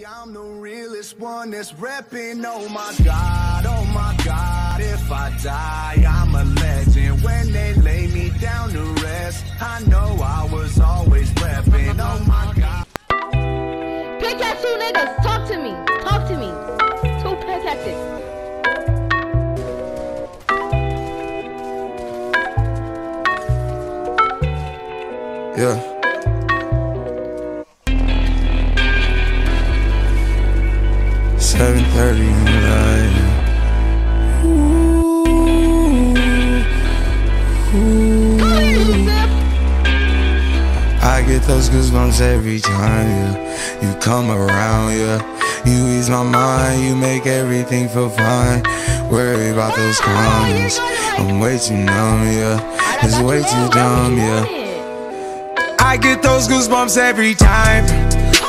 See, I'm the realest one that's repping. Oh my God, oh my God. If I die, I'm a legend. When they lay me down to rest, I know I was always repping. Oh my God. Pick at two niggas. Talk to me. Talk to me. Two pickaxes. Yeah. Seven thirty in the night. I get those goosebumps every time, yeah. You come around, yeah. You ease my mind, you make everything feel fine. Worry about those comments. I'm way too numb, yeah. It's way too dumb, yeah. I get those goosebumps every time.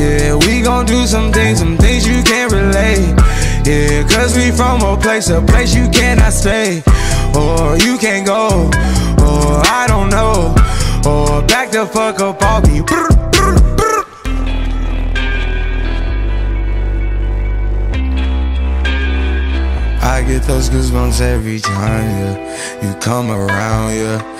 Yeah, we gon' do some things, some things you can't relate. Yeah, cause we from a place, a place you cannot stay. Or you can't go, or I don't know. Or back the fuck up off me. I get those goosebumps every time, yeah. You come around, yeah.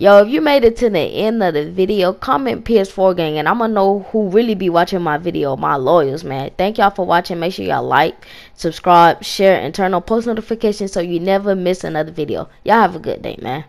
Yo, if you made it to the end of the video, comment PS4 gang and I'm gonna know who really be watching my video, my loyals, man. Thank y'all for watching. Make sure y'all like, subscribe, share, and turn on post notifications so you never miss another video. Y'all have a good day, man.